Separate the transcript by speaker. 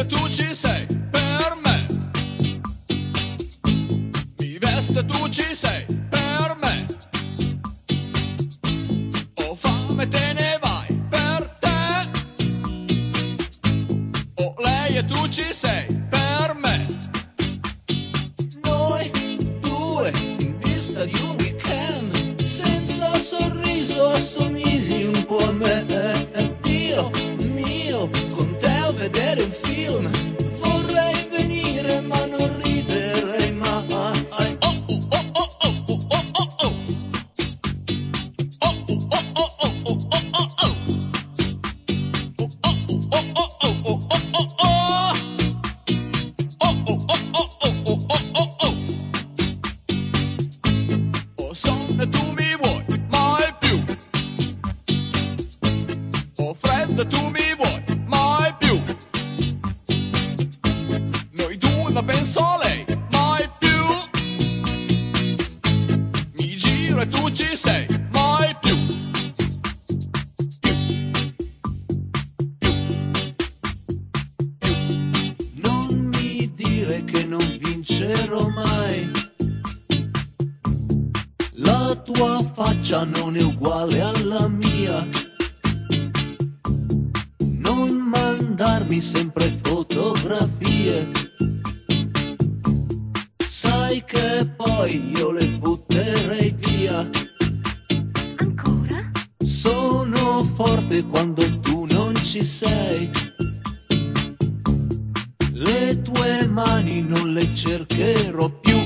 Speaker 1: io tu ci sei
Speaker 2: per me. Mi veste tu ci sei per me.
Speaker 1: Ho fame te ne vai per te. O lei e tu ci sei per me. Noi due in vista di un weekend senza sorriso assomigli un po' a me. Dio mio. Vedere un film Ma penso a
Speaker 2: mai
Speaker 1: più. Mi giro e tu ci sei, mai più. Non mi dire che non vincerò mai. La tua faccia non è uguale alla mia. Non mandarmi sempre vedrai che poi io le butterei via.
Speaker 2: Ancora?
Speaker 1: Sono forte quando tu non ci sei. Le tue mani non le cercherò più